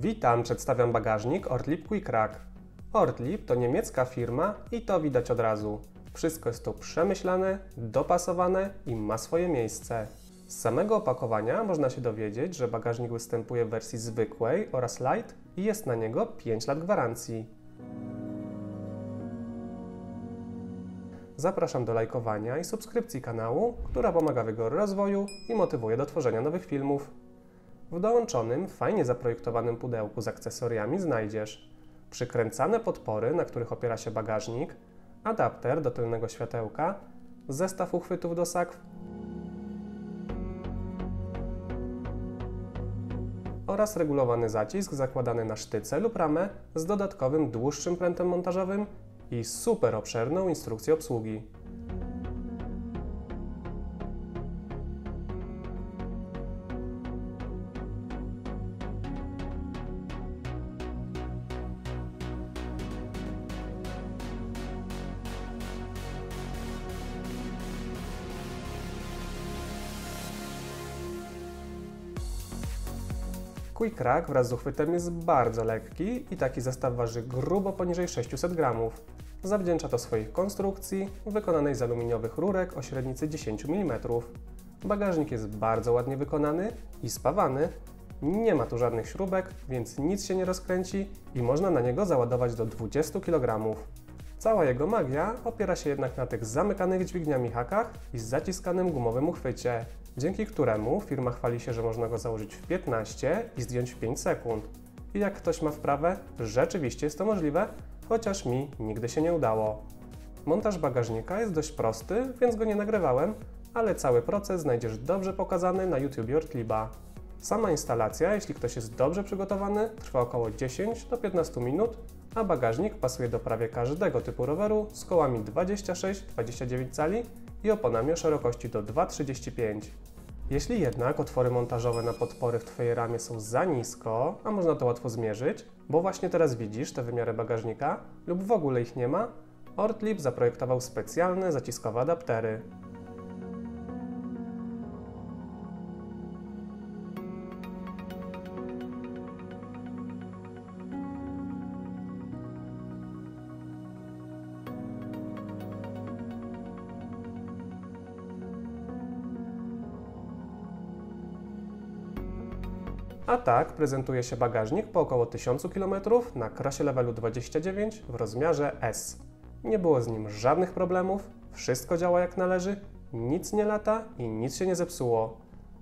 Witam, przedstawiam bagażnik Ortlib Quick Rack. Ortlib to niemiecka firma i to widać od razu. Wszystko jest tu przemyślane, dopasowane i ma swoje miejsce. Z samego opakowania można się dowiedzieć, że bagażnik występuje w wersji zwykłej oraz light i jest na niego 5 lat gwarancji. Zapraszam do lajkowania i subskrypcji kanału, która pomaga w jego rozwoju i motywuje do tworzenia nowych filmów. W dołączonym, fajnie zaprojektowanym pudełku z akcesoriami znajdziesz przykręcane podpory, na których opiera się bagażnik, adapter do tylnego światełka, zestaw uchwytów do sakw oraz regulowany zacisk zakładany na sztyce lub ramę z dodatkowym dłuższym prętem montażowym i super obszerną instrukcją obsługi. Quick Rack wraz z uchwytem jest bardzo lekki i taki zestaw waży grubo poniżej 600 gramów. Zawdzięcza to swojej konstrukcji, wykonanej z aluminiowych rurek o średnicy 10 mm. Bagażnik jest bardzo ładnie wykonany i spawany. Nie ma tu żadnych śrubek, więc nic się nie rozkręci i można na niego załadować do 20 kg. Cała jego magia opiera się jednak na tych zamykanych dźwigniami hakach i zaciskanym gumowym uchwycie, dzięki któremu firma chwali się, że można go założyć w 15 i zdjąć w 5 sekund. I jak ktoś ma wprawę, rzeczywiście jest to możliwe, chociaż mi nigdy się nie udało. Montaż bagażnika jest dość prosty, więc go nie nagrywałem, ale cały proces znajdziesz dobrze pokazany na YouTube Ortliba. Sama instalacja, jeśli ktoś jest dobrze przygotowany, trwa około 10 do 15 minut, a bagażnik pasuje do prawie każdego typu roweru z kołami 26-29 cali i oponami o szerokości do 2,35. Jeśli jednak otwory montażowe na podpory w Twojej ramie są za nisko, a można to łatwo zmierzyć, bo właśnie teraz widzisz te wymiary bagażnika lub w ogóle ich nie ma, Ortlib zaprojektował specjalne zaciskowe adaptery. A tak prezentuje się bagażnik po około 1000 km na krasie levelu 29 w rozmiarze S. Nie było z nim żadnych problemów, wszystko działa jak należy, nic nie lata i nic się nie zepsuło.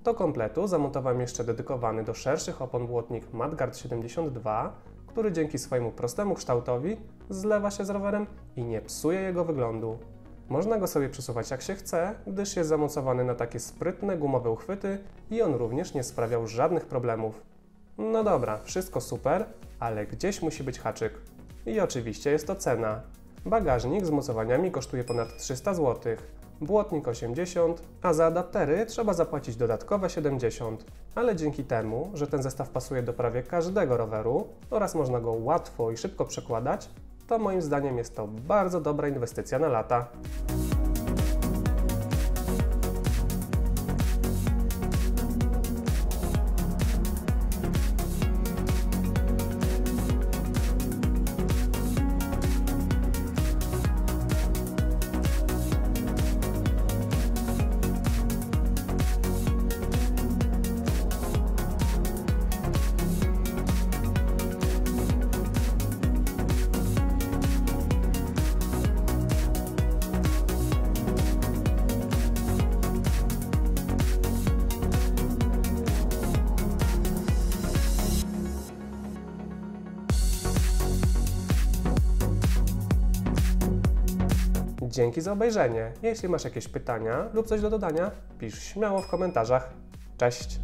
Do kompletu zamontowałem jeszcze dedykowany do szerszych opon błotnik Madgard 72, który dzięki swojemu prostemu kształtowi zlewa się z rowerem i nie psuje jego wyglądu. Można go sobie przesuwać jak się chce, gdyż jest zamocowany na takie sprytne gumowe uchwyty i on również nie sprawiał żadnych problemów. No dobra, wszystko super, ale gdzieś musi być haczyk. I oczywiście jest to cena. Bagażnik z mocowaniami kosztuje ponad 300 zł, błotnik 80, a za adaptery trzeba zapłacić dodatkowe 70. Ale dzięki temu, że ten zestaw pasuje do prawie każdego roweru oraz można go łatwo i szybko przekładać, to moim zdaniem jest to bardzo dobra inwestycja na lata. Dzięki za obejrzenie. Jeśli masz jakieś pytania lub coś do dodania, pisz śmiało w komentarzach. Cześć!